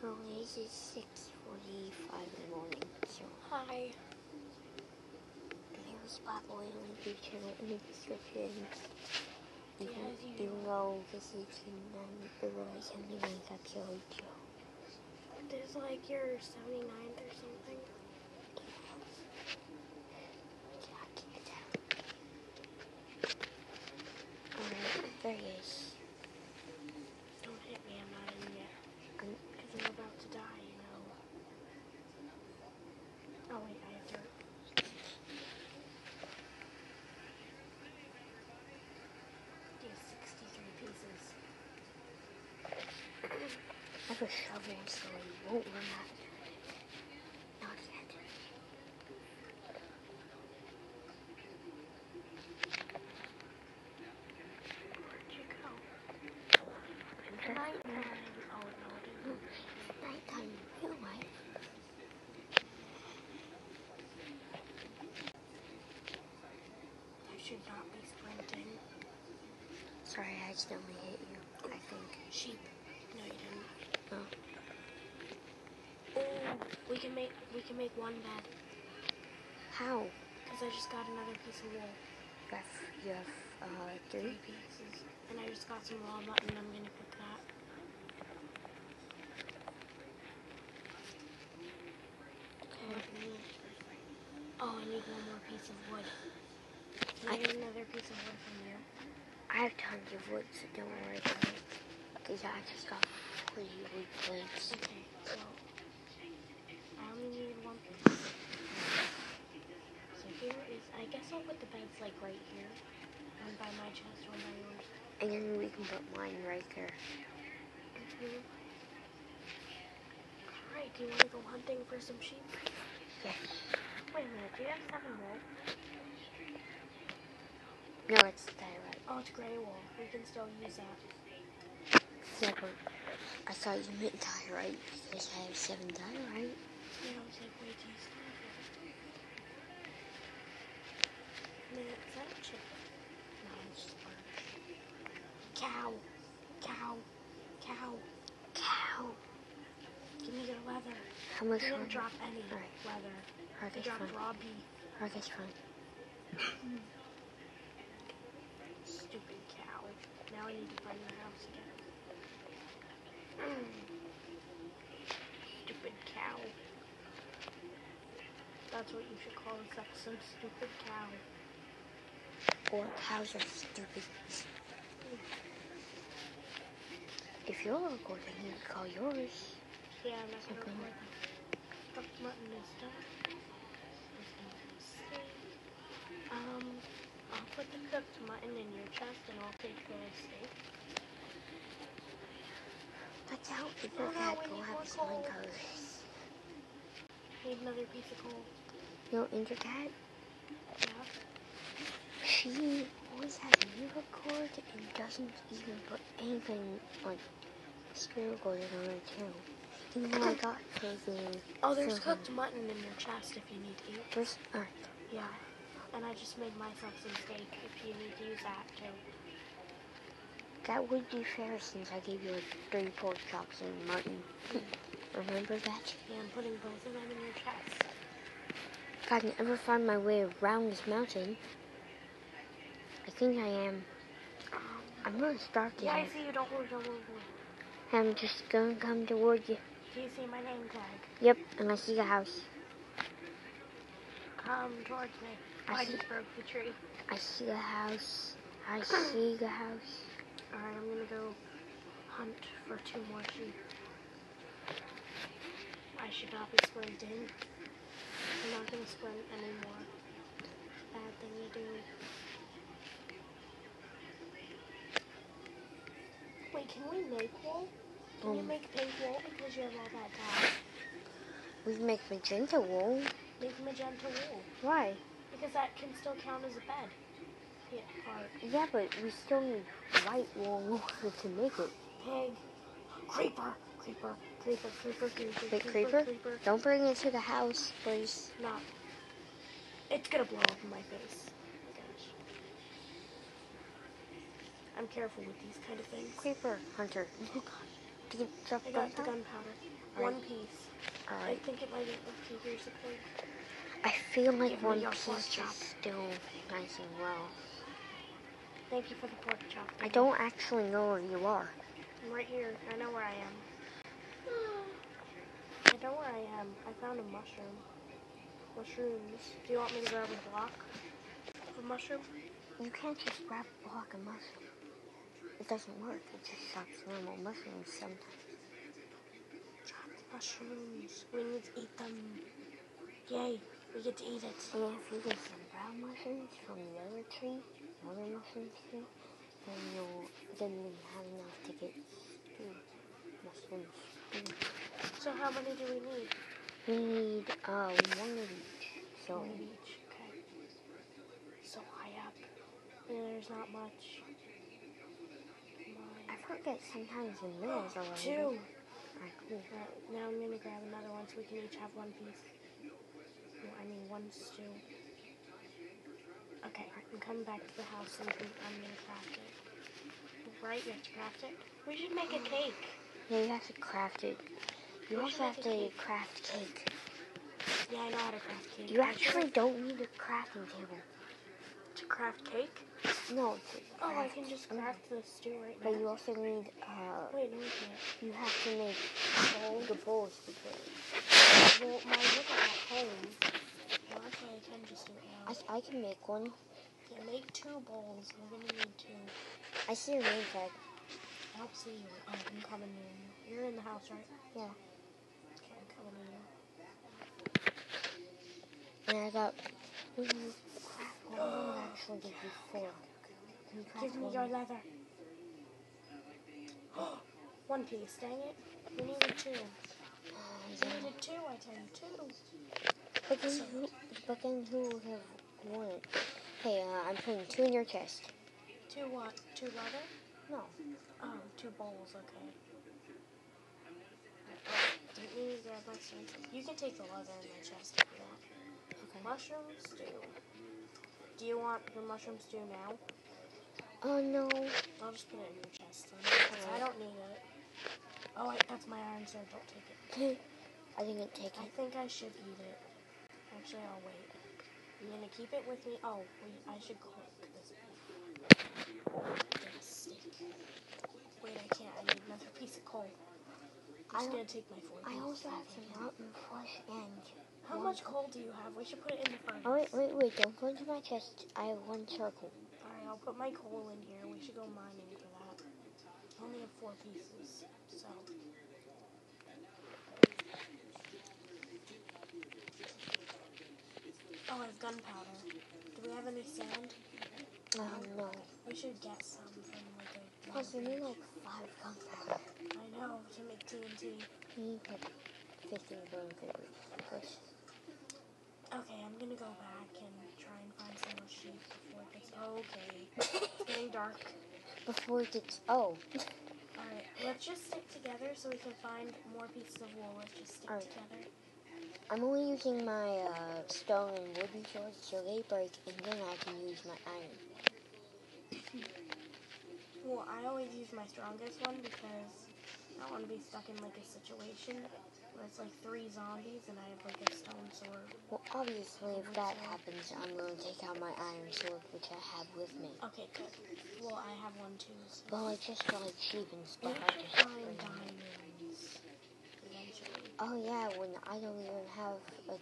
So this is six forty-five in the morning. So Hi. there's Bob Boy on the channel in the description. Even, Yeah, even though this is the really seventy ninth episode, so There's like your 79th or something. yeah, keep it down. Alright, there he is. Don't hit me, I'm not in yet. Um, Because I'm about to die, you know. Oh, wait, I have dirt. These 63 pieces. A shovel, so he won't run out. Not yet. You. Oh, should not be sprinting. Sorry, I accidentally hit you. I think. Sheep. We can make we can make one bed. How? Cause I just got another piece of wool. You have, you have uh, Three three? pieces. And I just got some raw mutton. I'm gonna cook that. Okay. Oh, I need one more piece of wood. I get another piece of wood from you? I have tons of wood, so don't worry about it. Because I just got three wood planks. Okay, so I only need one piece. So here is. I guess I'll put the beds like right here. One by my chest, one by yours. And then we can put mine right there. Alright, do you want to go hunting for some sheep? Yes. Wait a minute, do you have seven wool? No, it's diorite. Oh, it's gray wool. We can still use that. Yeah, but I thought you meant diorite because I have seven diorite. You know, it's like way too small. And then it's that chick. No, it's just birch. Cow. Cow. Cow. Cow. Give me your leather. How much You fun? didn't drop any Alright. leather. Alright, You that's dropped fine. raw beef. Alright, that's fine. Stupid cow. Now I need to find the house again. Stupid cow. That's what you should call sex, some stupid cow. Or cows are stupid. If you're recording, you can call yours. Yeah, I'm not gonna record mutton is done. Let's go to steak. Um, I'll put the cooked mutton in your chest and I'll take the steak. That's how Oh, people no, cat need have coal. colors. Need another piece of coal. You know, Intercat, Yeah. she always has a music cord and doesn't even put anything like screw cord on her too. Even though I got the Oh, there's silver. cooked mutton in your chest if you need to eat. First, alright, Yeah. And I just made myself some steak if you need to use that too. that would be fair since I gave you like three pork chops and mutton. Remember that? Yeah, I'm putting both of them in your chest. If I can ever find my way around this mountain, I think I am. Um, I'm not stark yeah, I see you. Don't move, don't move. I'm just gonna come toward you. Do you see my name tag? Yep, and I see the house. Come towards me. I I see- just broke the tree. I see the house. I see the house. Alright, I'm gonna go hunt for two more sheep. I should not be sprinting. I'm not gonna sprint anymore. Bad thing to do. Wait, can we make wool? Can you make pink wool because you have all that dye? We make magenta wool. Make magenta wool Why? because that can still count as a bed. Yeah. Yeah, but we still need white wool to make it. Pig. Creeper. Creeper. Creeper. Creeper. Creeper. Wait, creeper. creeper? Don't bring it to the house, please. Not. It's gonna blow up in my face. Oh I'm careful with these kind of things. Creeper hunter. You I got the gunpowder? One piece. I Alright. think it might here's the code. I feel like Give one piece is chop. still nice and well. Thank you for the pork chop. I don't actually know where you are. I'm right here. I know where I am. I know where I am. I found a mushroom. Mushrooms. Do you want me to grab a block of mushroom? You can't just grab a block of mushroom. It doesn't work. It just stops normal mushrooms sometimes. Drop mushrooms. We need to eat them. Yay. We get to eat it. And if you get some brown mushrooms from the other tree, the other mushroom tree, then you'll then have enough to get stew. Mushrooms. So how many do we need? We need uh one of each. So One of each. Okay. So high up. There's not much. I forget sometimes the middle's already. Two. Alright, cool. Alright, now I'm gonna grab another one so we can each have one piece. No, I mean one stew. Okay, I'm coming back to the house and I'm gonna craft it. Right, you have to craft it? We should make a cake. Yeah, you have to craft it. You We also have to cake. craft cake. Yeah, I know how to craft cake. You actually don't need a crafting table. to craft cake? No. Oh, I can just craft the stew right now. But you also need uh Wait, no, can't. you have to make all the bowls to put. Well, my look at home. Well, actually, I can just do it now. I, I can make one. Yeah, make two bowls. We're gonna need two. I see your name tag. I don't see you. Oh, I'm coming in. You're in the house, right? Yeah. Okay, I'm coming in. And I got you craft one, actually you Give me your leather. One piece, dang it. We needed two. We needed two, I tell you, two. But then who? But then who would have won it? Hey, uh, I'm putting two in your chest. Two what? Two leather? No. Oh, two bowls, okay. Didn't mean to grab my stencil. You can take the leather in my chest if you want. Okay. Mushroom stew. Do you want your mushroom stew now? Oh no. I'll just put it in your chest then. I don't need it. Oh wait, that's my iron sword. Don't take it. I didn't take I it. think I should eat it. Actually, I'll wait. I'm gonna keep it with me. Oh, wait, I should cook this. Wait, I can't. I need another piece of coal. I'm just gonna take my four. I also have some rotten flesh and. How much coal do you have? We should put it in the furnace. Oh wait, wait, wait! Don't go into my chest. I have one circle. I'll put my coal in here. We should go mining for that. I only have four pieces, so. Oh, I have gunpowder. Do we have any sand? Oh no. We should get some from like a. Plus, we need like five gunpowder. I know to make TNT. We need like fifteen green paper. First. Okay, I'm gonna go back and before it gets. Okay, it's getting dark. Before it gets. Oh. Alright, let's just stick together so we can find more pieces of wool. Let's just stick Alright. together. I'm only using my uh, stone and wooden swords so they break, and then I can use my iron. Well, I always use my strongest one because I don't want to be stuck in like a situation it's like three zombies and I have like a stone sword. Well, obviously, if that happens, I'm going to take out my iron sword, which I have with me. Okay, good. Well, I have one too. So. Well, I just got like sheep and stuff. I just find diamonds eventually. Oh yeah, when I don't even have a,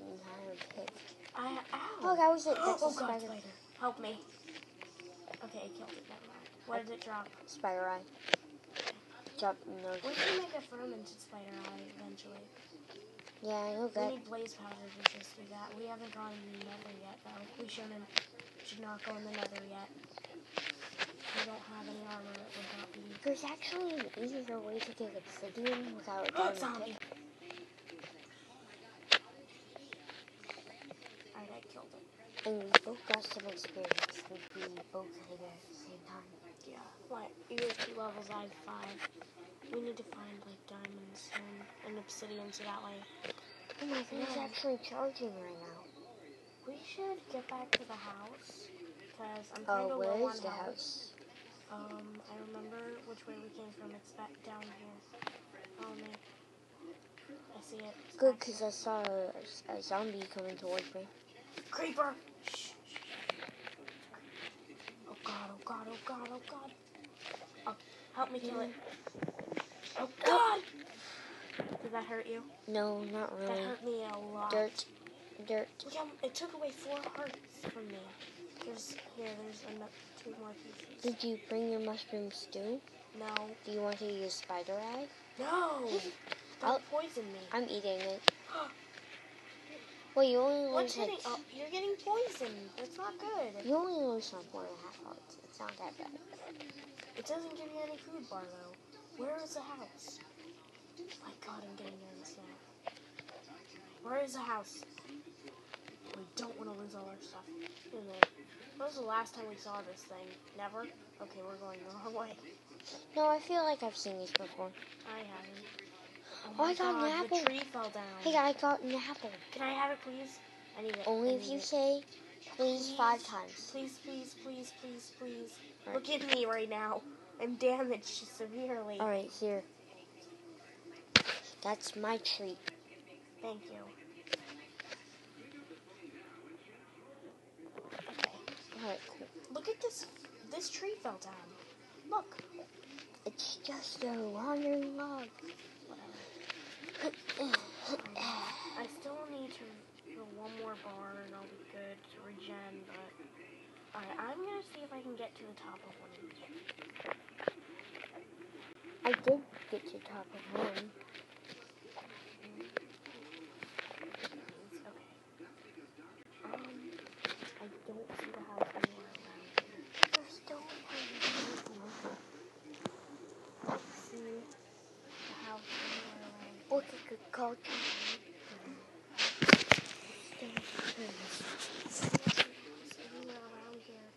an iron pick. I ow. Oh, that was it. That's oh a god, spider. spider. Help me. Okay, I killed it. Never mind. What did it drop? Spider eye. Drop no. We can make a fermented spider eye eventually. Yeah, I know We that. need blaze powder to just do that. We haven't gone in the nether yet, though. We shouldn't. Should not go in the nether yet. We don't have any armor. It would not be. There's actually an easier way to get obsidian without a Oh, zombie! Alright, I killed it. And we both got some experience. We we both hit at the same time. Yeah. What? You levels. I five. We need to find like diamonds soon and obsidian, so that way Oh my god, it's actually charging right now. we should get back to the house because I'm kind Oh, of where low is on the health. house? Um, I remember which way we came from. It's back down here. Follow me. I see it. It's Good, because. I saw a, a zombie coming towards me. Creeper! Shh, shh, shh. Oh god, oh god, oh god, oh god. Oh, help me kill it. Mm. Oh, oh god! Did that hurt you? No, not That really. hurt me a lot. Dirt. Dirt. How it took away four hearts from me. There's here, there's another two more pieces. Did you bring your mushroom stew? No. Do you want to use spider eye? No! I'll- Don't poison me. I'm eating it. Well, you only What's lose hitting? like, Oh, you're getting poisoned. That's not good. you only lose like one and a half hearts. It's not that bad. It doesn't give you any food bar though. Where is the house? My God, I'm getting nervous now. Where is the house? We don't want to lose all our stuff. When was the last time we saw this thing? Never? Okay, we're going the wrong way. No, I feel like I've seen this before. I haven't. Oh, I got an apple. The tree fell down. Hey, I got an apple. Can I have it, please? I need it. Only I if you it. say please five times. Please, please, please, please, please. Alright. Look at me right now. I'm damaged severely. All right, here. That's my treat. Thank you. Okay. All right, cool. Look at this. This tree fell down. Look. It's just a wandering log. I still need to do one more bar and I'll be good to regen, but. Alright, I'm gonna see if I can get to the top of one. I did get to the top of one. Okay. Um, I don't see the house anywhere around here. There's still one. See the house anywhere around Look at the culture. anywhere around here.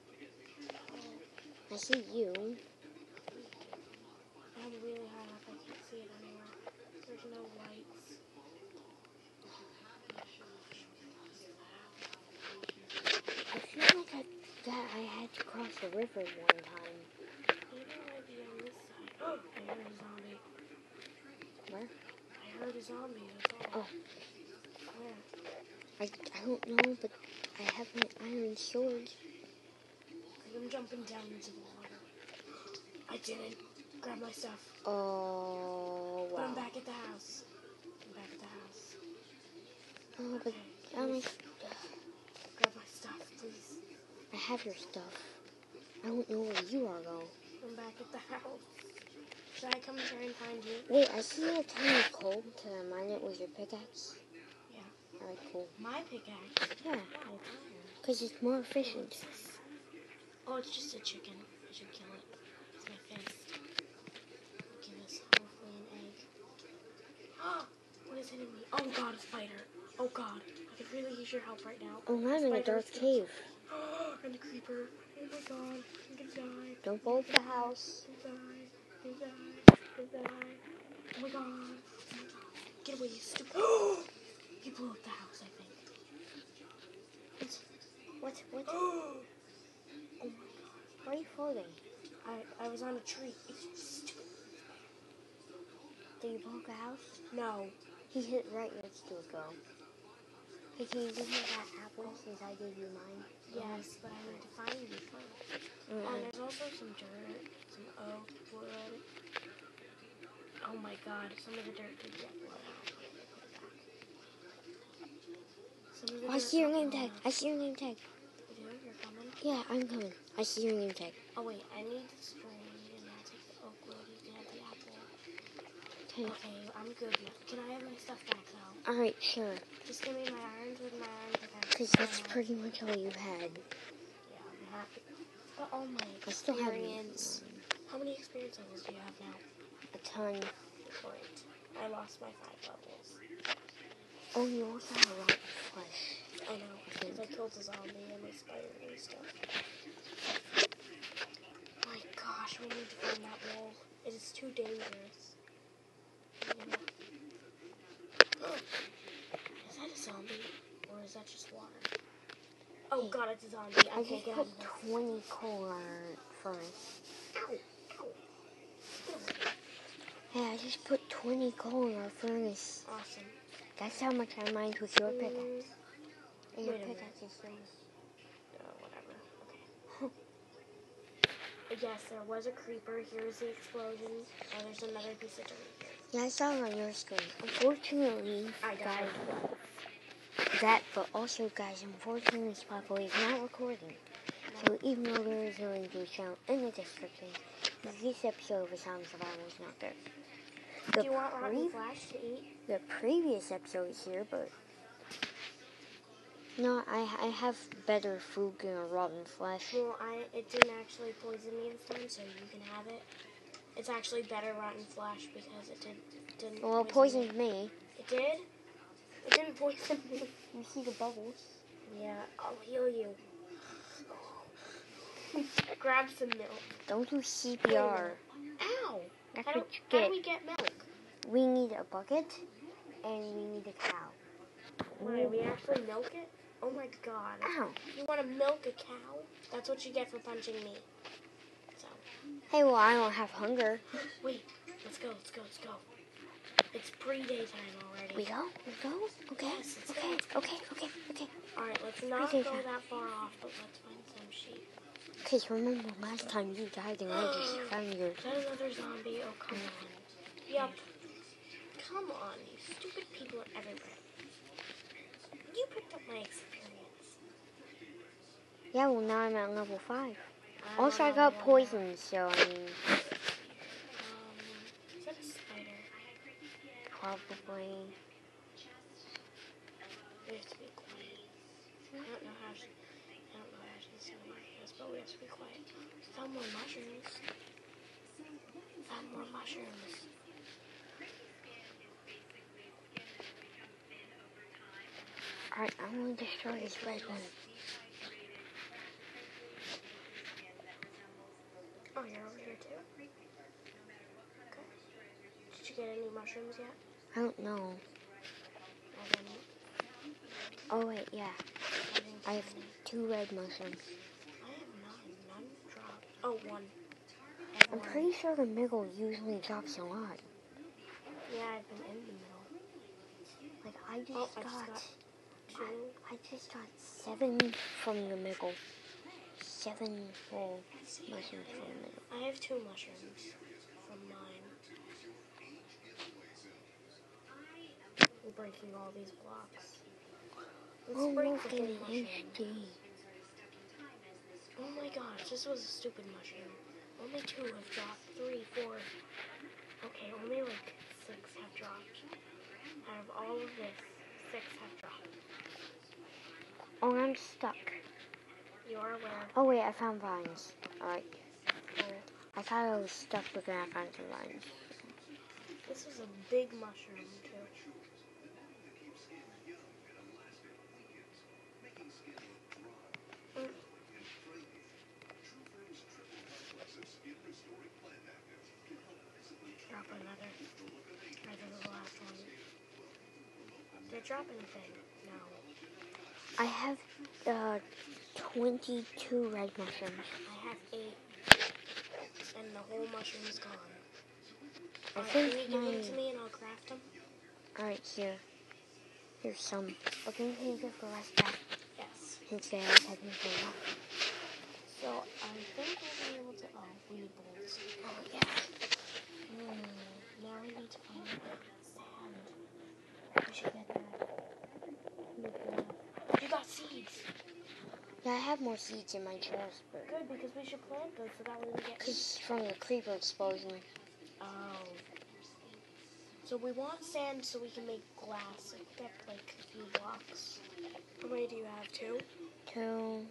Oh, I see you. I'm really high up. I can't see it anywhere. There's no lights. I feel like I, that I had to cross the river one time. Maybe it might be on this side. Oh, heard a zombie. Where? I heard a zombie. Oh. Where? I, I don't know, but I have my iron sword. I'm jumping down into the water. I didn't. Grab my stuff. Oh, But I'm back at the house. I'm back at the house. Oh, but Okay. I'm like, Grab my stuff, please. I have your stuff. I don't know where you are, though. I'm back at the house. Should I come try and find you? Wait, I see a tiny coal. Can I mine it with your pickaxe? Yeah. Alright, cool. My pickaxe. Yeah, because it's more efficient. Oh, it's just a chicken. I should kill it. It's my fist. Give us hopefully an egg. Ah, what is hitting me? Oh god, a spider. Oh god. I could really use your help right now. Oh, I'm in a dark cave. and the creeper. Oh my god. I'm gonna die. Don't up the house. Oh my god. Oh. Get away, you stupid. you blew up the house, I think. What? What? oh my god. Why are you floating? I, I was on a tree. Stupid. Did you blow up the house? No. He hit right next to it, go. Hey, can you give me that apple since I gave you mine? Yes, but I need to find you first. Oh, Mm-mm. there's also some dirt, some oak, wood. Oh my god, some of the dirt did get blown out. Put it back. Some of the Oh, I see your name tag. I see your name tag. You? You're coming? Yeah, I'm coming. I see your name tag. Oh wait, I need string and I'll take the oak wood. You can have the apple. Okay. I'm good now. Can I have my stuff back though? Alright, sure. Just give me my irons with my iron. Because that's pretty much all you had. Yeah, I'm happy. But oh my I still have experience. How many experience levels do you have now? a ton. Great. I lost my five levels. Oh, you also have a lot of flesh. I know, because I killed a zombie and a spider and stuff. My gosh, we need to find that wall. It is too dangerous. Yeah. Is that a zombie? Or is that just water? Oh god, it's a zombie. I, I can't just get out put of this. 20 coal on our furnace. Ow! Ow! Hey, I just put 20 coal in our furnace. Awesome. That's how much I mined with your pickaxe. Mm, And your Wait a minute. pickaxe is yours. uh, whatever. Okay. yes, there was a creeper. Here's the explosion. And there's another piece of dirt. Yeah, I saw it on your screen. Unfortunately, I died. guys, that, but also, guys, unfortunately, Splatboy is not recording. So even though there is a link to his channel in the description, this episode of Asylum Survival is not there. The, Do you want Rotten Flesh to eat? the previous episode is here, but no, I I have better food than a rotten flesh. Well, I it didn't actually poison me this time, so you can have it. It's actually better Rotten flesh because it did, didn't. Well, it poison poisoned me. me. It did. Didn't poison. You see the bubbles? Yeah, I'll heal you. Grab some milk. Don't do CPR. Ow! That's How do, what you how do we get milk? We need a bucket, and we need a cow. Wait, we actually milk it? Oh my god. Ow. You want to milk a cow? That's what you get for punching me. So, Hey, well, I don't have hunger. wait. Let's go, let's go, let's go. It's pre-daytime already. We go? We go? Okay. Yes, okay. Okay. Okay. Okay. Alright, let's not go that far off, but let's find some sheep. Okay. Remember last time you died and I just found your. Is that another zombie? Oh, come on. Yep. Come on, you stupid people are everywhere. You picked up my experience. Yeah. Well, now I'm at level five. I'm Also, I got poisoned, so I mean, one. Um, is that a spider? Probably. We have to be quiet. I don't know how she, I don't know how she's doing this, but we have to be quiet. Found more mushrooms. Found more mushrooms. All right. I'm gonna destroy this red one. Oh, you're over here too? Okay. Did you get any mushrooms yet? I don't know. Um, oh wait, yeah. I I have two red mushrooms. I have none. None dropped. Oh, one. I have I'm one. pretty sure the middle usually drops a lot. Yeah, I've been in the middle. Like I just Oh, I got. just got two. I just got seven from the middle. Seven whole mushrooms from the middle. I have two mushrooms from mine. We're breaking all these blocks. Let's Oh, break the mushroom. Oh my gosh, this was a stupid mushroom. Only two have dropped. Three, four. Okay, only like six have dropped. Out of all of this, six have dropped. Oh, I'm stuck. You are aware. Oh wait, I found vines. Alright. I thought I was stuck, but then I found some vines. this is a big mushroom too. Mm. Drop another. Right to the last one. I drop anything? No. I have uh, 22 red mushrooms. I have eight. And the whole mushroom is gone. I Alright, can think you give them to me and I'll craft them? Alright, here. Here's some. Okay, can you give the rest back? Yes. Since they are technically not. So I think we'll be able to. Oh, weed bowls. Oh, yeah. Hmm. Now we need to find sand. We should get that. You got seeds. Yeah, I have more seeds in my chest, but... Good because we should plant those so that way we get. Because from the creeper explosion. Oh. So we want sand so we can make glass. and Get like a few blocks. How many do you have? Two. Two...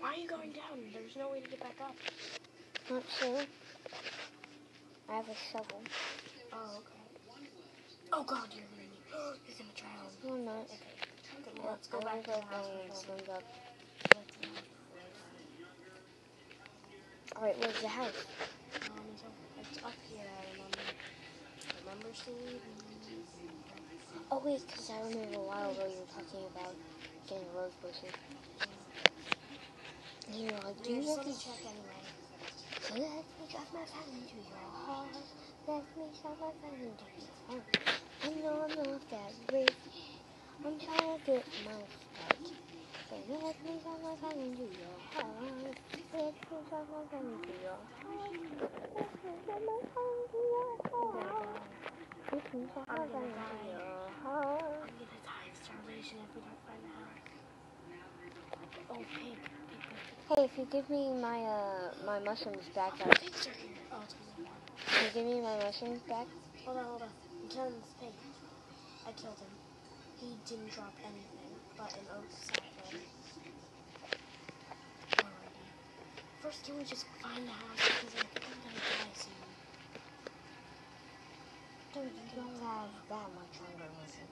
Why are you going down? There's no way to get back up. Not sure. I have a shovel. Oh, okay. Oh God, you're you're gonna drown. No, I'm not. Okay, good, let's go back to the house. and swim up. Alright, where's the house? um, it's up here. I remember. Remember, Steve? Oh wait, because I remember a while ago you were talking about getting rose bushes. And you were like, do you want these? check anyway. So let me drive my fan into your heart. Let me shove my fan into your heart. I know I'm not that great. I'm trying to get my start. So let me shove my fan into your heart. Let me shove my fan into your heart. Let me fan into your heart. Let me shove my I'm gonna into your heart. I'm gonna die of starvation if we don't find. Oh, pig. Hey, if you give me my uh my mushrooms back, I'll, pigs are here. Oh, it's can you give me my mushrooms back? Hold on, hold on. I'm killing this pig. I killed him. He didn't drop anything but an oak sapling. Alrighty. First, can we just find the house because I think I'm gonna die soon. Dude, you don't have that much hunger, listen.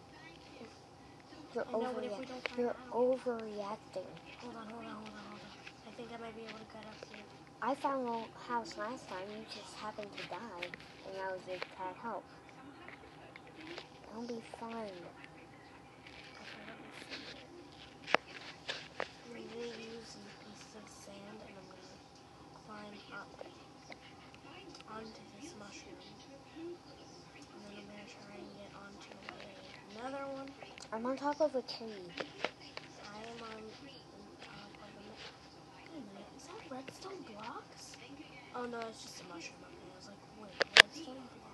You're, I know, but if we overreact- you're overreacting. Hold on, hold on, hold on, hold on. I think I might be able to get up here. I found a house last time, you just happened to die, and I was just had help. It'll be fine. I'm gonna use some pieces of sand and I'm gonna climb up onto this mushroom. And then I'm gonna try and get onto another one. I'm on top of a tree. I am on top of a. Wait a minute, is that redstone blocks? Oh no, it's just a mushroom. Okay, I was like, wait, redstone blocks?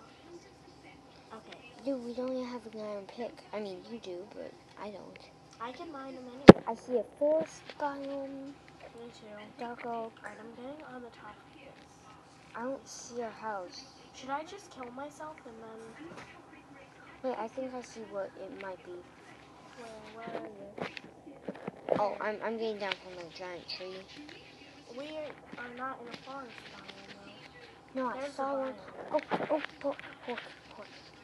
Dude, we don't even have an iron pick. I mean, you do, but I don't. I can mine them anyway. I see a forest biome, Me too. dark oak. Alright, I'm getting on the top of this. I don't see a house. Should I just kill myself and then Wait, I think I see what it might be. where where are you? Oh, I'm, I'm getting down from a giant tree. We are not in a forest biome No, I. There's a saw one. Oh, oh, pork, pork.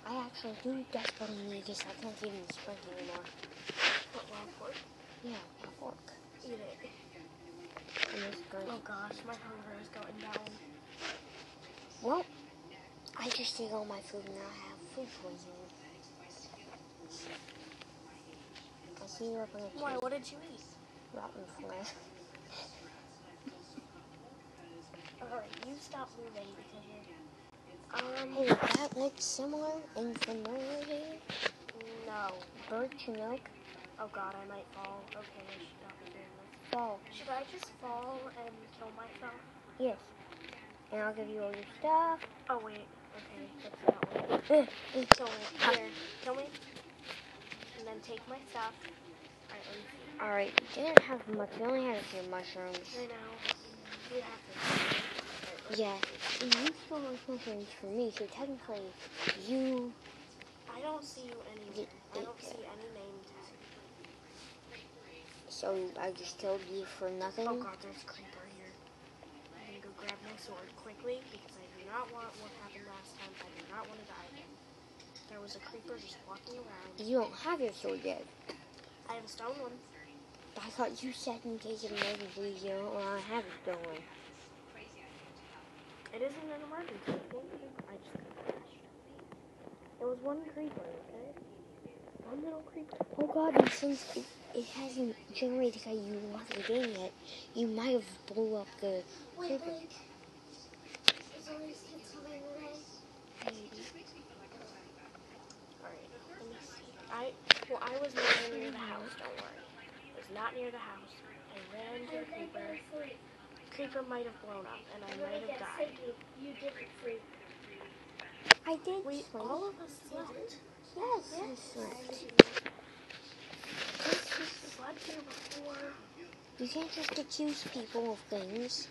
I actually do desperately need this. I can't even sprint anymore. What raw pork? Yeah, a fork. Eat it. I'm just going. Oh gosh, my hunger is going down. Well, I just ate all my food and now I have food poisoning. I see you up on tree. Why? What did you eat? Rotten flesh. Alright, you stop moving because you're. Um, Hey, that looks similar in familiarity. no. Birch milk. Oh god, I might fall. Okay, I should not be doing this. Fall. Should I just fall and kill myself? Yes. And I'll give you all your stuff. Oh wait. Okay, that's not what. Eh, eh. Kill. Here, kill me. And then take my stuff. Alright, let me see. Alright, you didn't have much. We only had a few mushrooms. I know. You have to. Yeah. And you still have mushrooms for me, so technically, you. I don't see you anywhere. I don't see any name tag. So I just killed you for nothing? Oh god, there's a creeper here. I'm gonna go grab my sword quickly because I do not want what happened last time. I do not want to die again. There was a creeper just walking around. You don't have your sword yet. I have a stone one. I thought you said in case of emergency, you don't want to have it going. It isn't an emergency. I just got crashed. It was one creeper, okay? One little creeper. Oh god, and since it, it hasn't generated how you want the game yet, you might have blew up the creeper. Maybe. Alright, let me see. I well I was nowhere near the house, don't worry. I was not near the house. I ran to the creeper. Creeper might have blown up and I might have died. You didn't sleep. I did We sleep. all of us slept. Yes, I slept. We slept here before. You can't just accuse people of things.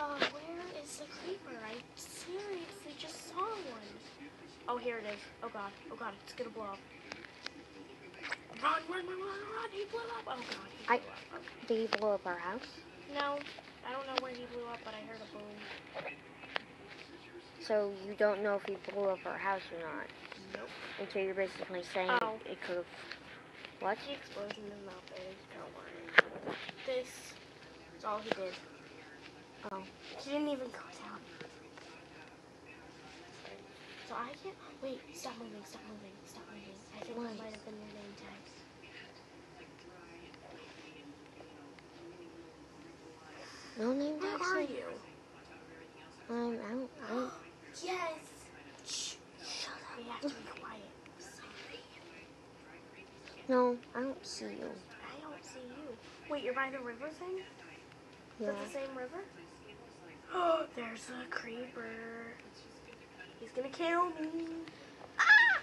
Uh, where is the creeper? I seriously just saw one. Oh, here it is. Oh god. Oh god, it's gonna blow up. Run, run, run, run, run! He blew up. Oh god, he blew I- up. Okay. Did he blow up our house? No, I don't know where he blew up, but I heard a boom. So you don't know if he blew up our house or not. Nope. And so you're basically saying Oh. it could have. What? The explosion not big. Don't worry. This is all he did. Oh. He didn't even go down. So I can't. Wait, stop moving, stop moving, stop moving. I think Why? might have been your name tag. No name Where tags? are you? I'm out. I'm, Yes! Shh. shut We up. have to be quiet. No, I don't see you. I don't see you. Wait, you're by the river thing? Is Yeah. that the same river? Oh, there's a creeper. He's gonna kill me. Ah!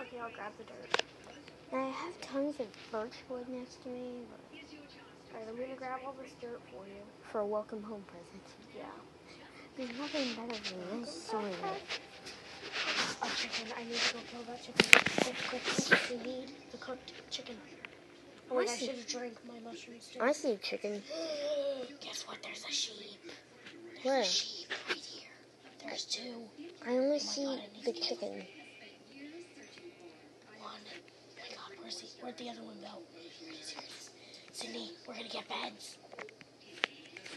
Okay, I'll grab the dirt. I have tons of birch wood next to me but Alright, I'm gonna grab all this dirt for you. for a welcome home present. Yeah. There's nothing better than this sewing it. A chicken. I need to go kill that chicken. Quick, quick. We need the cooked chicken. Oh, wait, I I should have drank my mushrooms too. I see chicken. Guess what? There's a sheep. There's Where? a sheep right here. There's two. I only oh my see God, I the chicken. One. Oh my God, where's the, where'd the other one go? Here it is, here it Sydney, we're gonna get beds.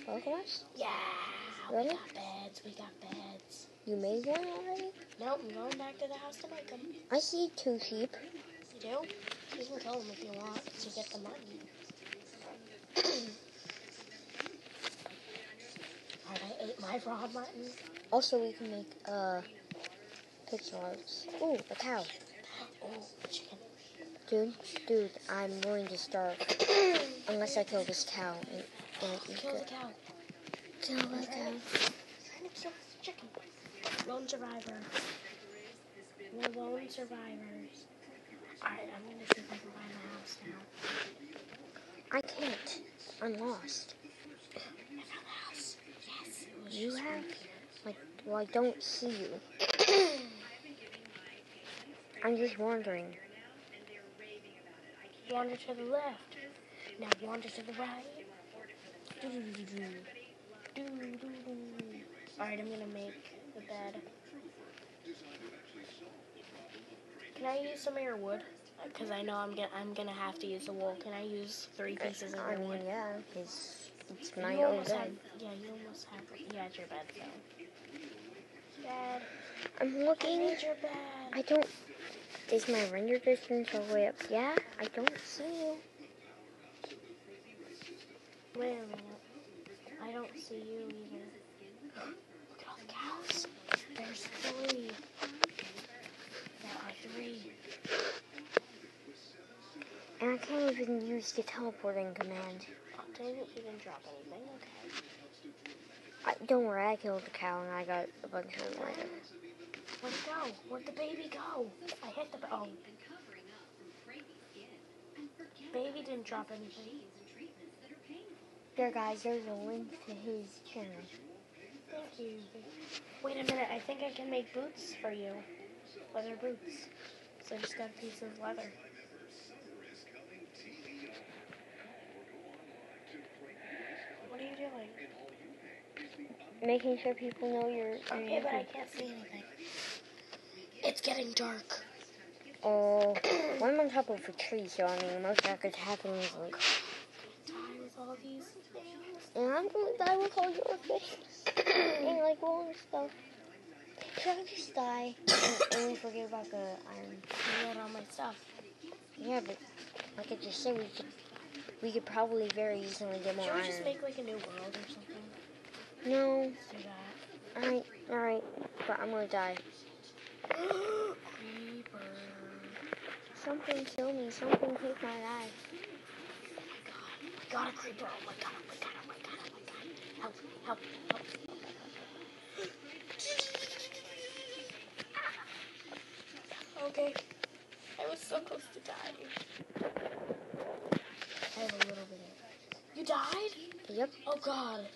Us? Yeah. Really? We got beds. We got beds. You made one already? Nope, I'm going back to the house to make them. I see two sheep. You do? You can kill them if you want to get the money. Alright, I ate my raw mutton. Also, we can make uh pixel arts. Ooh, a cow. Oh, chicken. Dude, dude, I'm going to starve unless I kill this cow and, and eat Kill the cow. Kill the cow. Trying to kill this chicken. Lone survivor. We're lone survivors. Alright, I'm gonna see if I can find the house now. I can't. I'm lost. I found the house. Yes. You have? right Like, well, I don't see you. I'm just wondering. Wander to the left. Now wander to the right. Alright, I'm gonna make the bed. Can I use some of your wood? Because I know I'm gonna I'm gonna have to use the wool. Can I use three pieces of I your mean, wood? yeah, it's, it's my you own bed. yeah, you almost have yeah, it's your bed so. Bed. I'm I looking. need your bed. I don't. Is my render distance all the way up? Yeah, I don't see you. Wait a minute. I don't see you either. Look at all the cows. There's three. There are three. And I can't even use the teleporting command. Oh, dang it, you didn't even drop anything. Okay. I, don't worry, I killed the cow and I got a bunch of render. Where'd it go? Where'd the baby go? I hit the ba- oh. Baby didn't drop anything. There, guys, there's a link to his channel. Thank you. Wait a minute. I think I can make boots for you. Leather boots. So I just got a piece of leather. What are you doing? Making sure people know you're. Okay, but I can't see anything. It's getting dark. Oh, well, I'm on top of a tree, so I mean, most that could happen is like. Die with all these things. And I'm gonna die with all your fish and like all and stuff. Should I just die and we forget about the iron? I wrote all my stuff. Yeah, but like I just said, we could we could probably very easily get more Should we iron. just make like a new world or something? no, Let's do that. alright, alright, but I'm gonna die. Creeper. Something kill me. Something take my life. We got a creeper. Oh my god, oh my god, oh my god, oh my god. Help, help, help. Ah. Okay. I was so close to dying. I have a little bit of. You died? Yep, Oh god.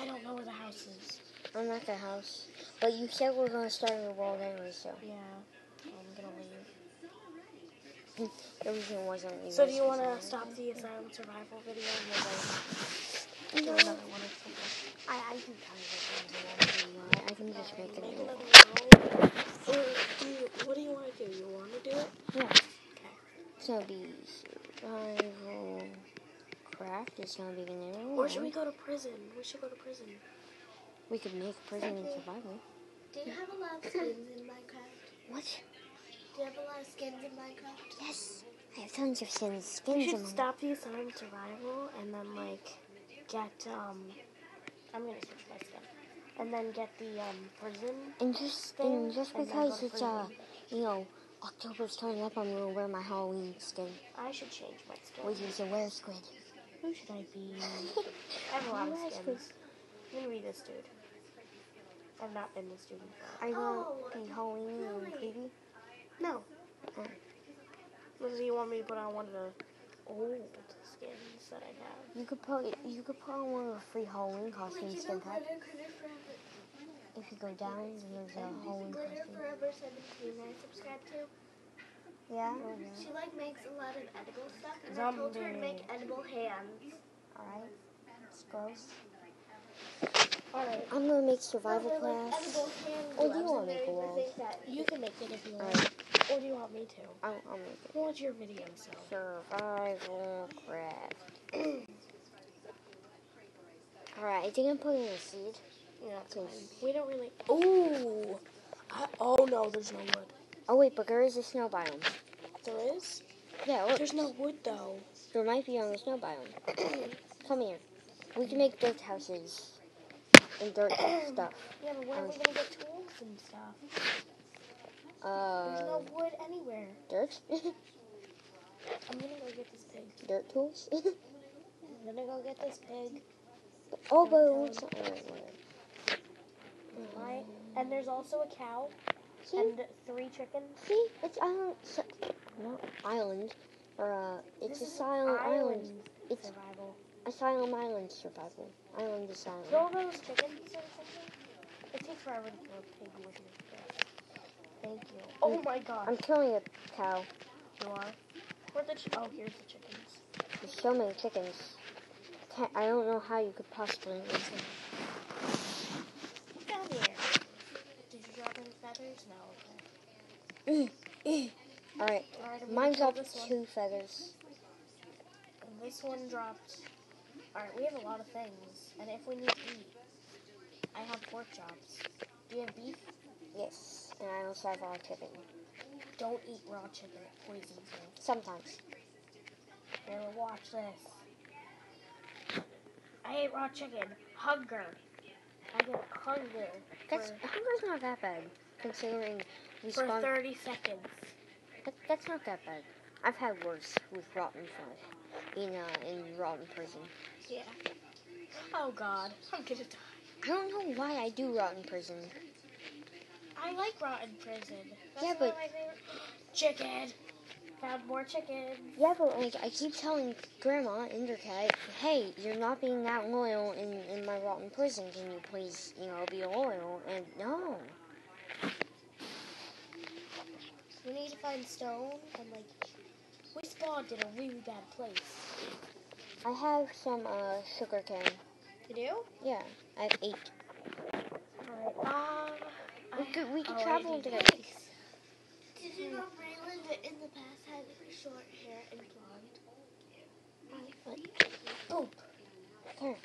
I don't know where the house is. I'm at the house. But you said we're gonna start a world anyway, so Yeah. I'm gonna leave. the reason wasn't. even So do you want to specific. stop the asylum survival video and then like, do No. another one or something? I I can tell you what things I to do. I, I can just make Make another one. Or do you, what do you want to do? You want to do it? Yeah. Okay. It's gonna be survival craft. It's gonna be the name. Or should we go to prison? We should go to prison. We could make prison and survival. Do you have a lot of skins in Minecraft? What? Do you have a lot of skins in Minecraft? Yes. I have tons of skins. We Skins should in my- stop the asylum survival and then like get um I'm gonna switch my skin. And then get the um prison. And just and just because it's uh you know October's coming up, I'm gonna wear my Halloween skin, I should change my skin. which is a wear squid. Who should I be? I have a lot of skins. I'm gonna be this dude. I've not been this dude before. Are you Oh, gonna Halloween and really? creepy? No. Oh. What do you want me to put on one of the old skins that I have? You could put you could put on one of the free Halloween Like, costumes you know, skin pack. Glitter Critter If you go down, there's a Halloween Glitter costume. Forever 17 I subscribe to. Yeah. She like makes a lot of edible stuff, and I told her to make edible hands. All right. It's gross. Alright. I'm gonna make survival Those are, like, class. Or do you gloves, wanna make a wall? You can make it if you want. Alright. Or do you want me to? I'll, I'll make it. What's your video, so? Survival craft. Alright, I think I'm putting a seed. Yeah, fine. We don't really. Ooh! I, oh no, there's no wood. Oh wait, but there is a snow biome. There is? Yeah, look, There's no wood though. there might be on the snow biome. Come here. We can make dirt houses and dirt stuff. Yeah, but where are we Um, gonna get tools and stuff? There's Uh, no wood anywhere. dirt, I'm gonna go get this pig. dirt tools. I'm gonna go get this pig. oh, but it looks. Right? And there's also a cow See, and three chickens. see, it's island. s- No, island, or uh, it's This a silent island. It's survival. Asylum island survival. Island asylum. Kill those chickens or something. It takes forever to kill a pig with me. Thank you. Oh my god. I'm killing a cow. You are? Where the ch- oh, here's the chickens. There's so many chickens. Can't, I don't know how you could possibly raise them. Get down here. Did you drop any feathers? No. Okay. Alright, Alright, I'm gonna mine's kill up this one. two feathers. And this one dropped. Alright, we have a lot of things. And if we need to eat, I have pork chops. Do you have beef? Yes, and I also have raw chicken. Don't eat raw chicken. It poisons you. Sometimes. Here, watch this. I ate raw chicken. Hunger. I get hunger That's hunger's not that bad, considering we for spawn. 30 seconds. That, that's not that bad. I've had worse with rotten flesh in uh, in rotten prison. Yeah. Oh god, I'm gonna die. I don't know why I do rotten prison. I like rotten prison. That's Yeah, but- of my favorite. Chicken. Found more chicken. Yeah, but like I keep telling Grandma Endercat, hey, you're not being that loyal in, in my rotten prison. Can you please, you know, be loyal? And no. We need to find stone and like we spawned in a really bad place. I have some uh sugar cane. You do? Yeah, I have eight. Alright. Um. We I- could we could oh, travel need together. eggs. Did you know Raylan in the past had short hair and blonde? Poop. Here,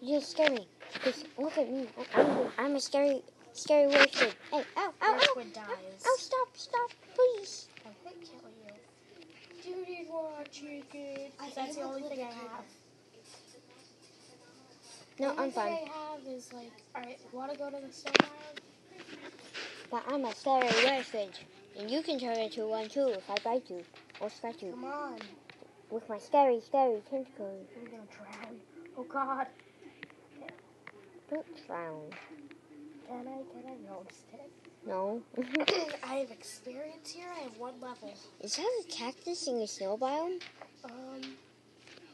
you just scare me. Just look at me. I- I'm, I'm a scary, scary wolf kid. Hey, ow, ow, Our ow, squid ow! Stop, stop, please. I could kill you. Do you want chicken? I That's the only thing I have. No, I'm fine. I have is like, alright, wanna go to the island? But I'm a scary wolf kid, and you can turn into one too if I bite you or scratch you Come on. with my scary, scary tentacles. I'm gonna drown. Oh god. Don't drown. Can I get a roast it? No. I have experience here. I have one level. Is that a cactus in the snow biome? Um,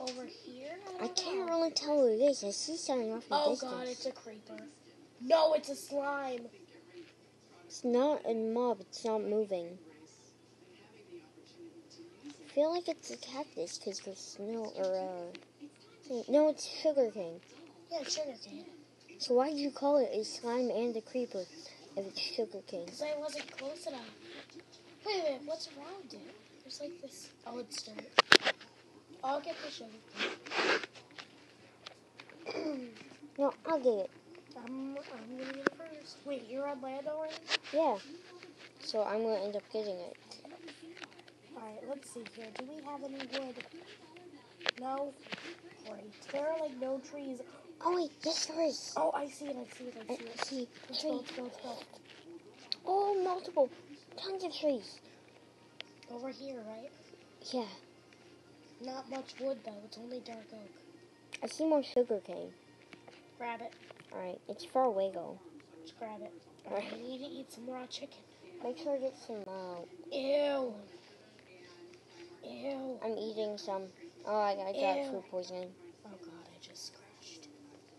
over here. I don't can't know. really tell what it is. I see something off in the Oh distance. god, it's a creeper. No, it's a slime. It's not a mob. It's not moving. I feel like it's a cactus because there's snow or uh. No, it's sugar cane. Yeah, sugar cane. So why do you call it a slime and a creeper if it's sugar cane? Because I wasn't close enough. Wait, a minute, what's around it? There's like this. Oh, it's dirt. I'll get the sugar cane. No, I'll get it. I'm, I'm gonna get it first. Wait, you're on land already? Yeah. So I'm gonna end up getting it. Alright, let's see here. Do we have any wood? No? Great. There are like no trees. Oh wait, yes there is. Oh, I see it, I see it, I see it. I see Let's go, let's go, let's go. Oh, multiple, tons of trees. Over here, right? Yeah, Not much wood though, it's only dark oak. I see more sugar cane. Grab it. All right, it's far away though. Just grab it. Right. I need to eat some raw chicken. Make sure I get some. Uh, Ew. Ew. I'm eating some. Oh, I, I got food poisoning Oh god, I just.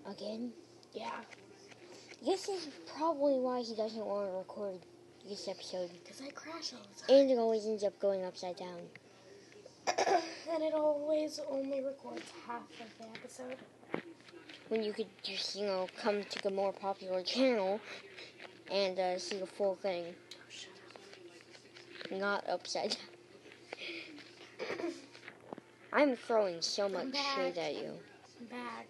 Again. Yeah, This is probably why he doesn't want to record this episode, because I crash all the time. and it always ends up going upside down. and it always only records half of the episode. When you could just, you know, come to the more popular channel and uh, see the full thing, Oh, not upside down. I'm throwing so much shit at you. I'm back.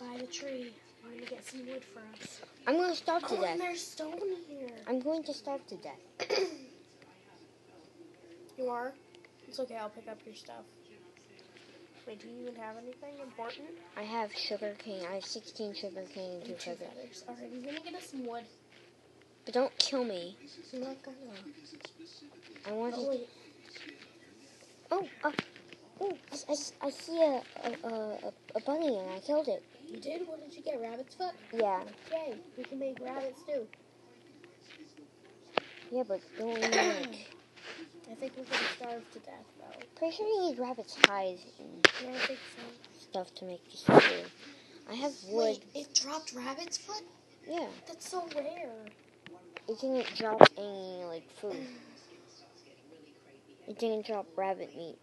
I'm by the tree. I'm gonna get some wood for us. I'm going to starve to Oh, death. and there's stone here. I'm going to starve to death. you are? It's okay, I'll pick up your stuff. Wait, do you even have anything important? I have sugar cane. I have 16 sugar cane and two two sugar. feathers. Alright, I'm gonna get us some wood. But don't kill me. I'm not gonna. I want Oh, to. wait. Oh, uh, oh, I, I, I see a, a, a- a bunny and I killed it. You did? What did you get? Rabbit's foot? Yeah, Yay, we can make rabbit stew. yeah, but don't like, I think we're gonna starve to death, though. pretty sure you need rabbit's hide and Yeah, I think so. stuff to make this stew. I have wood. Wait, it dropped rabbit's foot? Yeah, That's so rare. it didn't drop any, like, food. It didn't drop rabbit meat.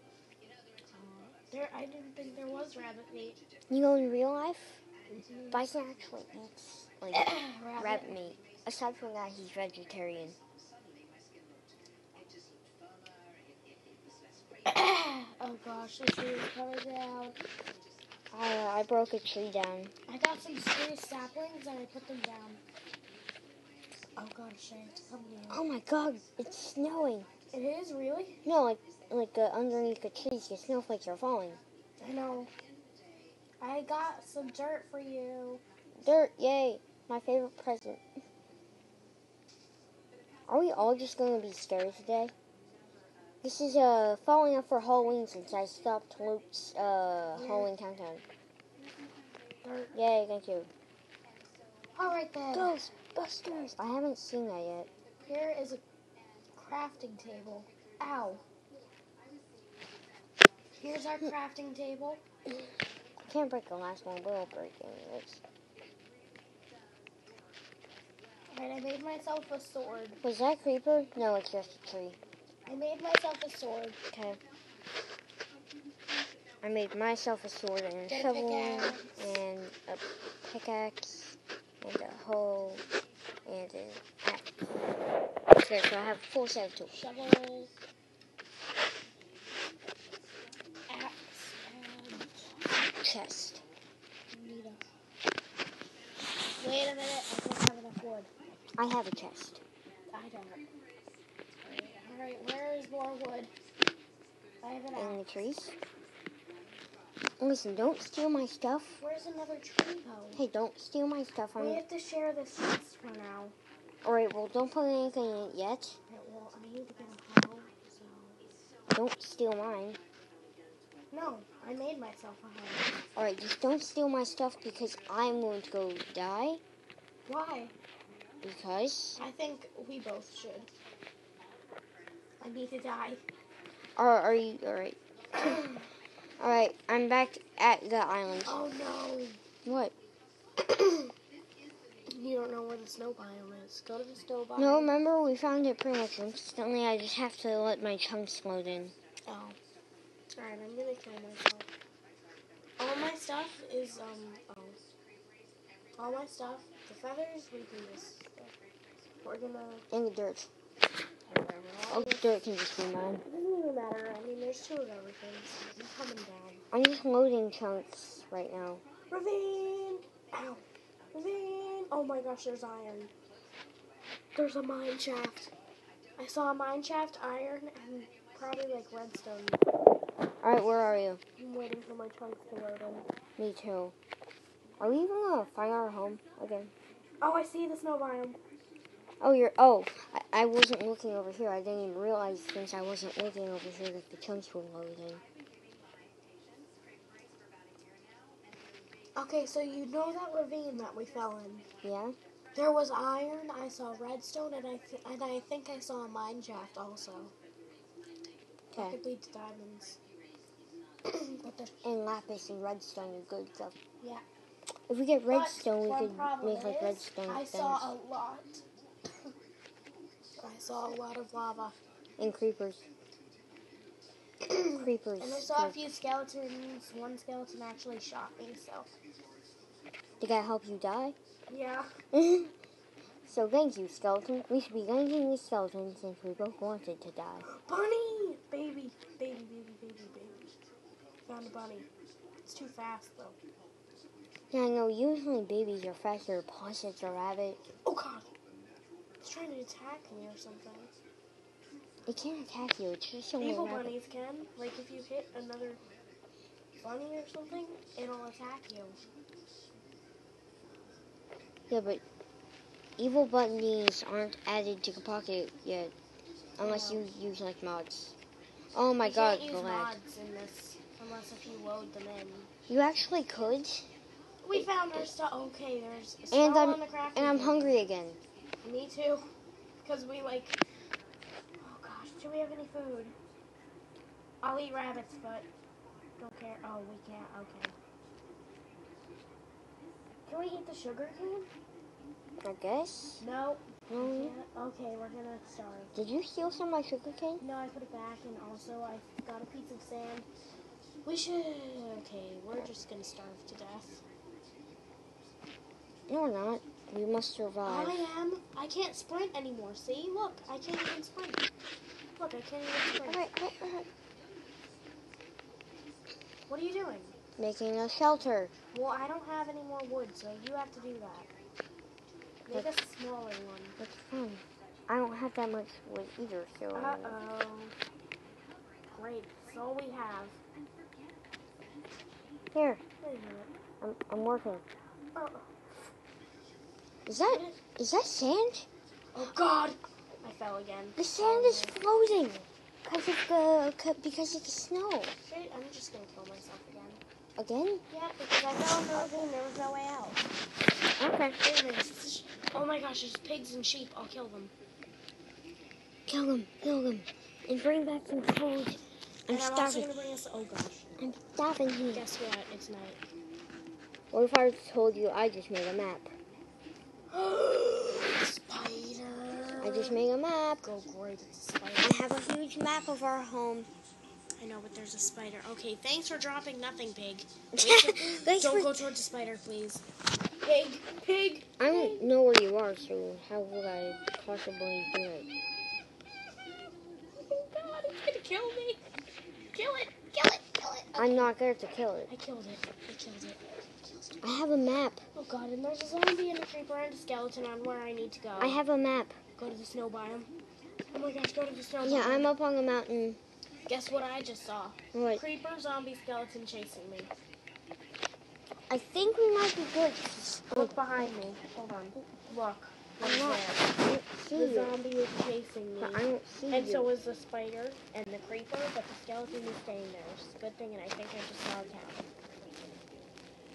There, I didn't think there was rabbit meat. You know, in real life, Bison actually eats, like, rabbit. rabbit meat. Aside from that, he's vegetarian. oh gosh, the tree is coming down. I, uh, I broke a tree down. I got some spruce saplings and I put them down. Oh gosh, I have to come. Oh my god, it's snowing. It is really? No, like like uh, underneath the trees, the snowflakes are falling. I know. I got some dirt for you. Dirt, yay! My favorite present. Are we all just going to be scared today? This is uh following up for Halloween since I stopped Luke's uh Halloween countdown. Dirt. Yay, thank you. Alright then. Ghostbusters! I haven't seen that yet. Here is a crafting table. Ow. Here's our crafting table. I can't break the last one, but I'll break it anyways. Alright, I made myself a sword. Was that a creeper? No, it's just a tree. I made myself a sword. Okay. I made myself a sword and a shovel pickaxe. and a pickaxe and a hoe and an axe. Okay, so I have a full set of tools. Shovel. Axe. And Chest. Wait a minute, I don't have enough wood. I have a chest. I don't. Alright, where is more wood? I have an In the trees. Listen, don't steal my stuff. Where's another tree though? Hey, don't steal my stuff. We I'm have to share this chest for now. alright. Well, don't put anything in it yet. Well, I need to get a so... Don't steal mine. No, I made myself a hoe. Alright, just don't steal my stuff because I'm going to go die. Why? Because I think we both should. I need to die. are are you alright? Alright, I'm back at the island. Oh no! What? You don't know where the snow biome is. Go to the snow biome. No, remember we found it pretty much instantly. I just have to let my chunks load in. Oh. Alright, I'm gonna kill myself. All my stuff is, um, oh. All my stuff, the feathers, we can just, we're gonna, In the dirt. whatever. Oh, All the dirt can just be mine. It doesn't even matter. I mean, there's two of everything, so I'm coming down. I'm just loading chunks right now. Ravine! Ow! Ravine! Oh my gosh, there's iron. There's a mine shaft. I saw a mine shaft, iron, and probably like redstone. Alright, where are you? I'm waiting for my chunks to load in. Me too. Are we even gonna find our home again? Oh, I see the snow biome. Oh, you're. Oh, I, I wasn't looking over here. I didn't even realize since I wasn't looking over here that the chunks were loading. Okay, so you know that ravine that we fell in? Yeah. There was iron. I saw redstone, and I th- and I think I saw a mine shaft also. That Okay. could lead to diamonds. But And lapis and redstone are good stuff. Yeah. If we get But redstone, we one could make like redstone I things. saw a lot. I saw a lot of lava. And creepers. creepers. And I saw a few skeletons. One skeleton actually shot me, so. Did that help you die? Yeah. so thank you, skeleton. We should be thanking the skeleton since we both wanted to die. Bunny! Baby, baby, baby, baby, baby. Found a bunny. It's too fast, though. Yeah, I know. Usually babies are faster. Plus, it's a rabbit. Oh, God. It's trying to attack me or something. It can't attack you. It's just only Evil rabbit. bunnies can. Like, if you hit another bunny or something, it'll attack you. Yeah, but evil bunnies aren't added to the pocket yet, unless No. you use like mods. Oh my you god, can't the use lag. mods in this unless if you load them in. You actually could, We found our stuff. Okay, there's a And I'm- on the and I'm hungry again. Me too. Because we like. Oh gosh, do we have any food? I'll eat rabbits, but don't care. Oh, we can't. Okay. Can we eat the sugar cane? I guess. No. No. Okay, we're gonna starve. Did you steal some of my sugar cane? No, I put it back, and also I got a piece of sand. We should. Okay, we're just gonna starve to death. No, we're not. We must survive. I am. I can't sprint anymore. See? Look, I can't even sprint. Look, I can't even sprint. Alright, alright, alright. What are you doing? Making a shelter. Well, I don't have any more wood, so you have to do that. Make us a smaller one. That's fine. I don't have that much wood either, so. Uh oh. Great. That's all we have. Here, Wait a minute. I'm, I'm working. Oh, Is that is that sand? oh God! I fell again. The sand is floating because of the because of the snow. I'm just gonna kill myself again. Again? Yeah, because I fell into a ravine. There was no way out. Okay. Oh my gosh, there's pigs and sheep. I'll kill them. Kill them, kill them, and bring back some food. I'm and I'm also starving. gonna bring us. Oh gosh. I'm starving here. Guess what? It's night. What if I told you I just made a map? spider. I just made a map. Go a spider. I have a huge map of our home. I know, but there's a spider. Okay, thanks for dropping nothing, pig. Thanks Don't go towards the spider, please. Pig, pig. I don't know where you are, so how would I possibly do it? Oh God, it's gonna kill me. Kill it, kill it, kill it. I'm not there to kill it. I killed it. I killed it. I have a map. Oh God, and there's a zombie and a creeper and a skeleton on where I need to go. I have a map. Go to the snow biome. Oh my gosh, go to the snow biome. Yeah. I'm up on the mountain. Guess what I just saw? What? Creeper, zombie, skeleton chasing me. I think we might be good. Look behind me. Hold on. Look. I'm not. there. I don't see The zombie is chasing me. But I don't see And you. so is the spider and the creeper, but the skeleton is staying there. It's a good thing, and I think I just saw a cow.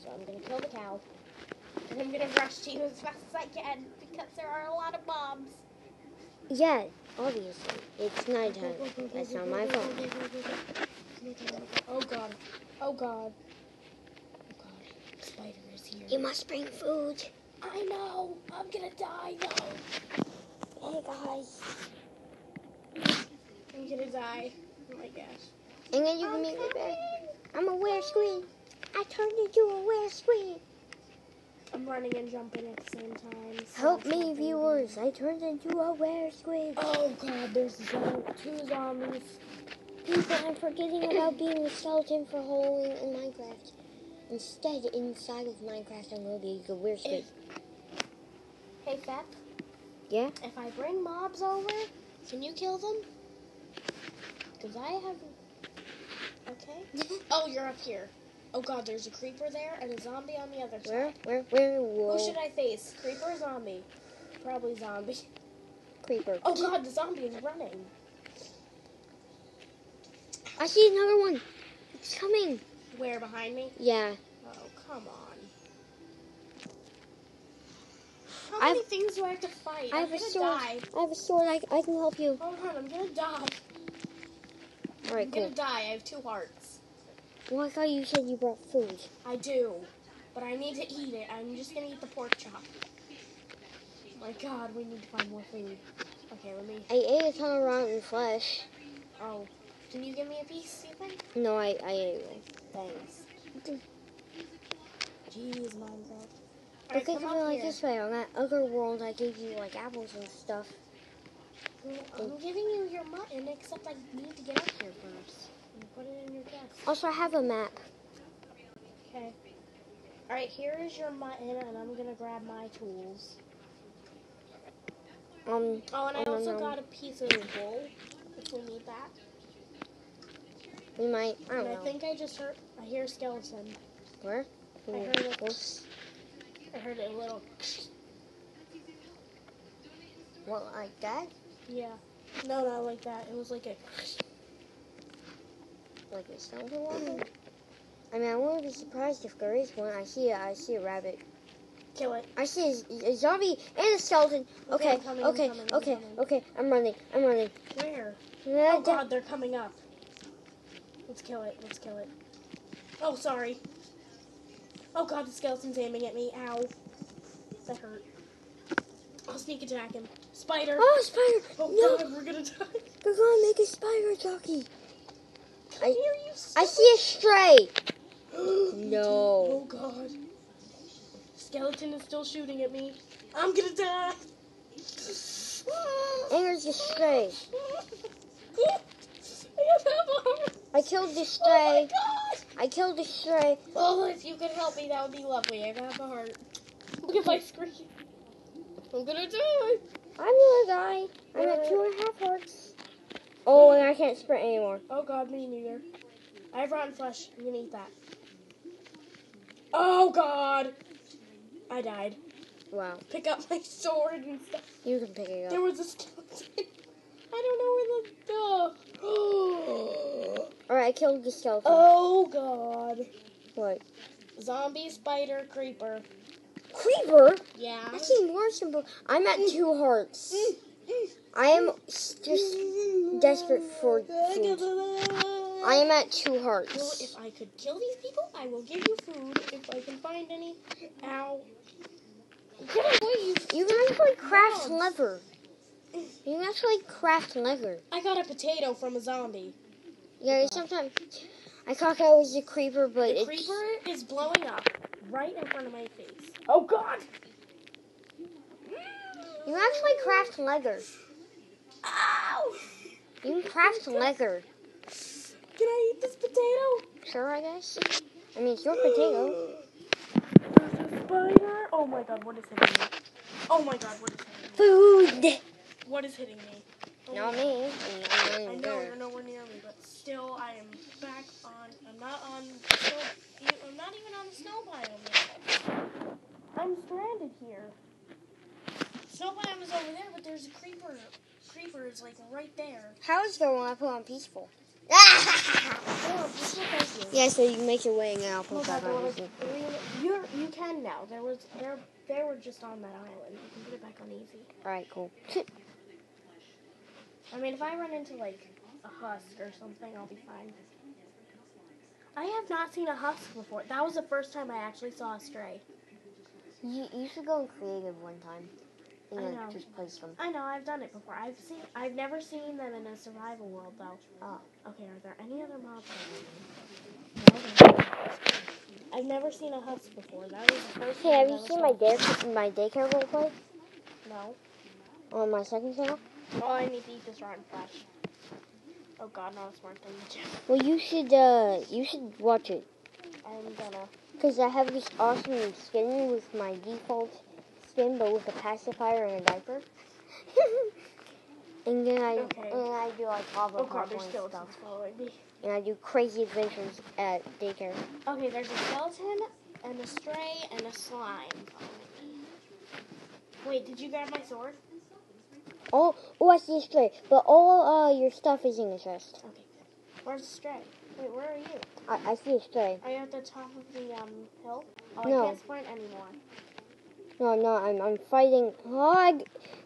So I'm gonna kill the cow. And I'm gonna rush to you as fast as I can because there are a lot of bombs. yeah, obviously. It's nighttime. That's not my fault. Oh god. Oh god. Oh god. Spider is here. You must bring food. I know. I'm gonna die though. Hey guys. I'm gonna die. Oh my gosh. And then you can meet me back. I'm a were squid. I turned into a were squid. I'm running and jumping at the same time. so Help me, viewers. I turned into a were squid. Oh god, there's two zombies. People, I'm forgetting about being a skeleton for Halloween in Minecraft. Instead, inside of Minecraft, I'm gonna be a were squid. Hey, Fep, Yeah? if I bring mobs over, can you kill them? Because I have. Okay. Oh, you're up here. Oh god, there's a creeper there and a zombie on the other Where? side. Where? Where? where? Who should I face? Creeper or zombie? Probably zombie. Creeper. Oh god, the zombie is running. I see another one. It's coming. Where behind me? Yeah. Oh, come on. How I've- many things do I have to fight? I have a sword. die. I have a sword. I, I can help you. Hold on, I'm gonna die. All right, I'm cool. gonna die. I have two hearts. Well, I thought you said you brought food. I do. But I need to eat it. I'm just gonna eat the pork chop. My god, we need to find more food. Okay, let me. I ate a ton of rotten flesh. Oh. Can you give me a piece, you think? No, I, I ate it. Thanks. Jeez, Minecraft. Alright, at come it like this way. On that other world, I gave you like apples and stuff. Well, I'm giving you your mutton, except I need to get up here first. And put it in your chest. Also, I have a map. Okay. Alright, here is your mutton, and I'm gonna grab my tools. Um, Oh, and I Oh, no, also no. got a piece of wool, if we need that. we might. I don't And I think I just heard, I hear a skeleton. Where? I heard it. What? I heard a little, What, like that? yeah. No, not like that. It was like a, Like a skeleton walking? I mean, I wouldn't be surprised if there is one. I see a, I see a rabbit. kill it. I see a, a zombie and a skeleton. Okay, Okay, coming, okay, coming, okay, coming. okay. I'm running. I'm running. Where? Oh god, they're coming up. Let's kill it. Let's kill it. Oh, sorry. Oh god, the skeleton's aiming at me. Ow. That hurt. I'll sneak attack him. Spider. Oh, spider! Oh no, god, we're gonna die. they're gonna make a spider jockey. I- you I see a stray. No. Oh god. Skeleton is still shooting at me. I'm gonna die. And there's a stray. I. I killed the Oh stray. my god. I killed the stray. Oh, if you could help me, that would be lovely. I have a heart. Look at my screen. I'm gonna die. I'm gonna die. I'm at two and a half hearts. Oh, and I can't sprint anymore. Oh god, me neither. I have rotten flesh. I'm gonna eat that. Oh god. I died. Wow. Pick up my sword and stuff. You can pick it up. There was a skeleton. I don't know where the. Alright, I killed the skeleton. oh god. What? Zombie, spider, creeper. Creeper? Yeah. I see more simple. I'm at two hearts. I am just desperate for food. I am at two Well, hearts. if I could kill these people, I will give you food if I can find any. Ow. Get away, you. You can actually craft dogs. Leather. You can actually craft leather. I got a potato from a zombie. Yeah, sometimes I thought that was a creeper, but The it's creeper is blowing up right in front of my face. Oh god! you can actually craft leather. Ow! You can craft leather. Can I eat this potato? Sure, I guess. I mean, it's your potato. There's a spider. Oh my god, what is hitting me? Oh my god, what is hitting me? Food. What is hitting me? Oh Not me. I I'm know there. you're nowhere near me, but still, I am back on. I'm not on. Snow, I'm not even on the snow biome yet. I'm stranded here. Snow biome is over there, but there's a creeper. Creeper is like right there. How is the one I put on peaceful? Oh, this will thank you. yeah, so you make your way and I'll put that on there easy. was three- You're, you can now. There was there they were just on that island. You can put it back on easy. Alright, cool. I mean, if I run into like a husk or something, I'll be fine. I have not seen a husk before. That was the first time I actually saw a stray. You, you should go creative one time. And I know. just place them. I know I've done it before. I've seen. I've never seen them in a survival world though. Oh. Okay, are there any other mobs? No. I've never seen a husk before. That was the first Hey, time have you seen my daycare, my daycare roleplay No. on my second channel? Oh, I need to eat this rotten flesh. Oh God, not a smart thing to do. Well, you should, uh, you should watch it. I'm gonna. Because I have this awesome skin with my default skin, but with a pacifier and a diaper. and then I Okay. and I do like lava Oh god, there's skeletons stuff, following me. and I do crazy adventures at daycare. Okay, there's a skeleton and a stray and a slime following me. Wait, did you grab my sword? Oh, oh, I see a stray, but all uh your stuff is in the chest. Okay. Where's the stray? Wait, where are you? I, I see a stray. Are you at the top of the um hill? Oh, No. I can't sprint anymore. No, no, I'm I'm fighting. Oh, I,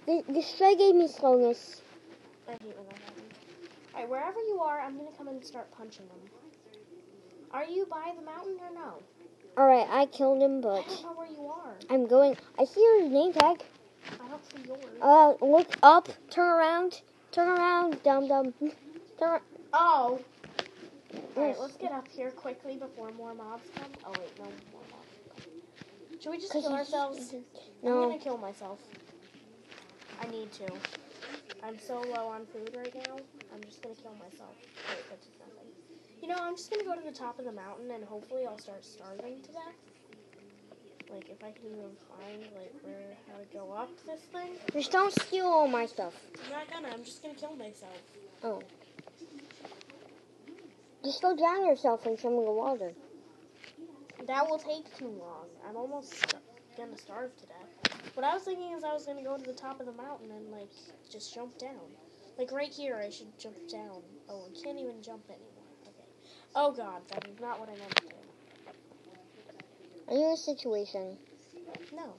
the the stray gave me slowness. I hate when that happens. Alright, wherever you are, I'm gonna come and start punching them. Are you by the mountain or no? All right, I killed him, but... I don't know where you are. I'm going. I see your name tag. I don't see yours. Uh, look up, turn around, turn around, dum dum. Turn. Oh. Alright, let's get up here quickly before more mobs come. Oh wait, no more mobs. Should we just kill ourselves? I'm No. gonna kill myself. I need to. I'm so low on food right now. I'm just gonna kill myself. Wait, that's nothing. You know, I'm just gonna go to the top of the mountain and hopefully I'll start starving to death. Like if I can even find like where how to go up this thing. Just don't steal all my stuff. I'm not gonna. I'm just gonna kill myself. Oh. Just go drown yourself in some of the water. That will take too long. I'm almost gonna starve to death. What I was thinking is I was gonna go to the top of the mountain and like just jump down. Like right here, I should jump down. Oh, I can't even jump anymore. Okay. Oh god, that is not what I meant to do. Are you in a situation? No.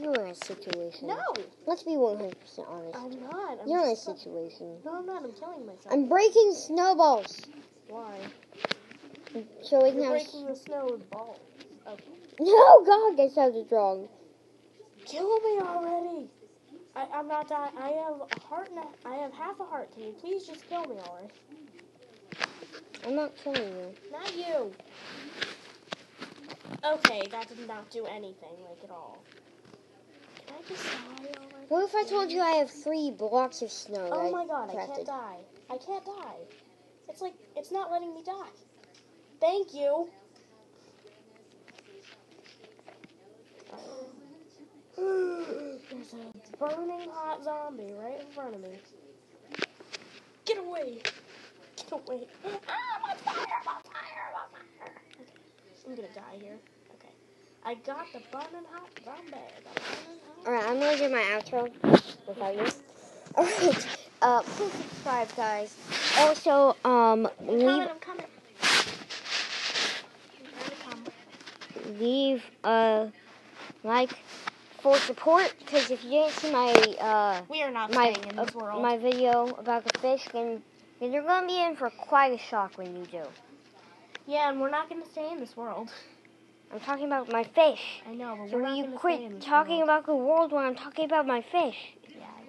You're in a situation. No, Let's be 100% honest. I'm not. I'm You're in a situation. No, I'm not. I'm killing myself. I'm breaking snowballs. Why? So it You're now. breaking the snow balls. Okay. No, God, that sounded wrong. Kill me already. I, I'm not dying. I have a heart and a, I have half a heart. Can you please just kill me already? I'm not killing you. Not you. Okay, that did not do anything, like at all. Can I just die already? What if I told you I have three blocks of snow? Oh my god, I can't die. I can't die. It's like, it's not letting me die. Thank you. There's a burning hot zombie right in front of me. Get away. Get away. Ah, I'm on fire, I'm on fire, I'm on fire. Okay, I'm gonna die here. Okay. I got the burning hot zombie. Alright, I'm gonna do my outro without you. Alright, uh, please subscribe, guys. Also, um, I'm leave, coming. Leave, uh, like for support, because if you didn't see my, uh, We are not my, uh, this world. my video about the fish, then you're gonna be in for quite a shock when you do. Yeah, and we're not going to stay in this world. I'm talking about my fish. I know, but So we're will not you gonna stay quit in this talking world. about the world when I'm talking about my fish? Yeah, I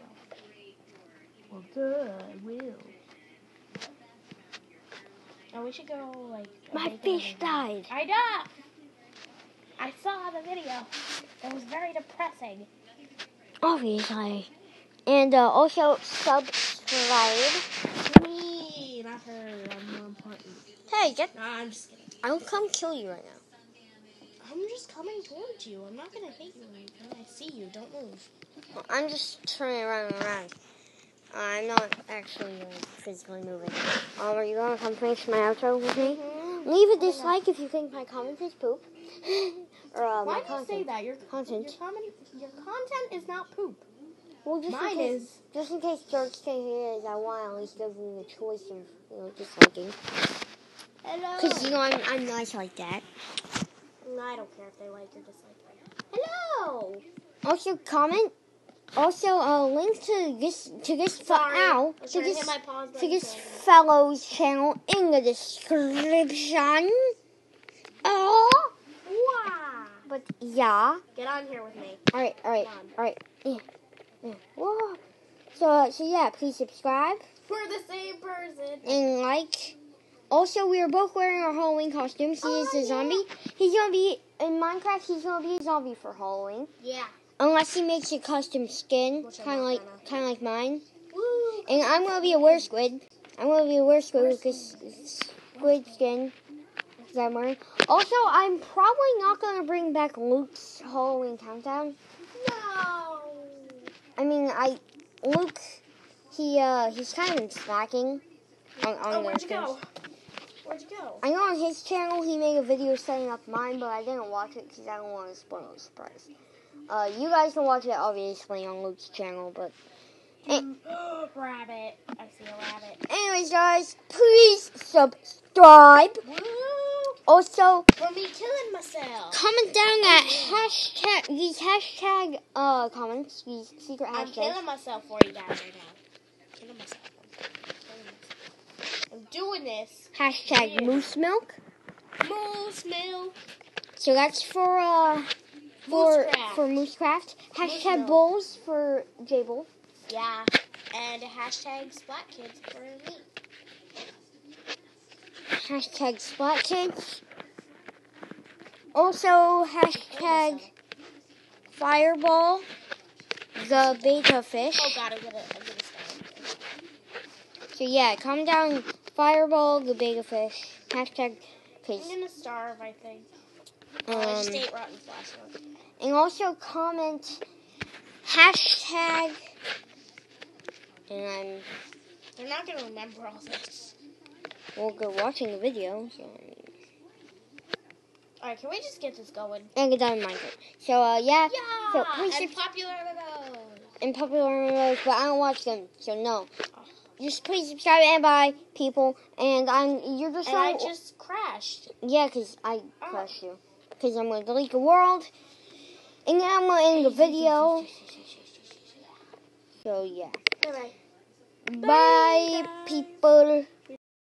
will. Well, good, I will. Oh, we should go like. My fish died. I know. I saw the video. It was very depressing. Obviously. And uh, also subscribe. Me, not her. I'm more important. Hey, get. Nah, I'm just kidding. I'll come kill you right now. I'm just coming towards you. I'm not gonna hit you anything. I see you. Don't move. I'm just turning around and around. Uh, I'm not actually like, physically moving. Um, are you gonna come finish my outro with me? Leave a dislike if you think my comment is poop. or uh, Why my do you content. say that? Your Content. Your, comment, your content is not poop. Well, just Mine in case, is. just in case George hear it, I want at least give you the choice of you know disliking. Hello. Cause you know I'm, I'm nice like that. No, I don't care if they like or dislike. Hello. Also comment. Also, uh, link to this to this Sorry. ow, to this hit my pause to this fellow's channel in the description. Oh, Wow. but yeah. Get on here with me. All right. All right. All right. Yeah, yeah. Whoa. So, uh, so yeah, please subscribe We're the same person. and like. Also, we are both wearing our Halloween costumes. He Oh, is a yeah. zombie. He's gonna be in Minecraft. He's gonna be a zombie for Halloween, Yeah. unless he makes a custom skin, kind of like, kind of like mine. Woo. And I'm gonna be a were squid. I'm gonna be a were squid with this squid skin that I'm wearing. Also, I'm probably not gonna bring back Luke's Halloween countdown. No. I mean, I Luke he uh he's kind of slacking on, on Oh, those things. Where'd you go? I know on his channel he made a video setting up mine, but I didn't watch it because I don't want to spoil the surprise. Uh, you guys can watch it obviously on Luke's channel, but rabbit. I see a rabbit. anyways, guys, please subscribe. Woo! Also, For me killing myself. comment down that hashtag these hashtag uh comments, these secret hashtags. I'm killing myself for you guys right now. Killing myself. I'm killing myself. I'm doing this. Hashtag Yeah. moose milk. Moose milk. So that's for uh for Moosecraft. for Moosecraft. Hashtag milk. bowls for J Bowl. Yeah. And hashtag Splat Kids for me. Hashtag Splat Kids. Also hashtag Fireball. The beta fish. Oh god, I'm gonna, I'm gonna. So yeah, comment down Fireball the beta fish. Hashtag cause, I'm gonna starve, I think. Oh, I just um ate rotten flesh. and also comment hashtag and I'm They're not gonna remember all this. well go watching the video, so Alright, can we just get this going? and get done in Minecraft. So uh yeah, Yeah! So please and popular MMOs. and popular MMOs, but I don't watch them, so no. Just please subscribe and bye, people. And I'm you're just And I just crashed. yeah, cause I Oh. crushed you. Cause I'm gonna delete the world, and then I'm gonna end the video. So yeah, Bye-bye. bye, Bye. people.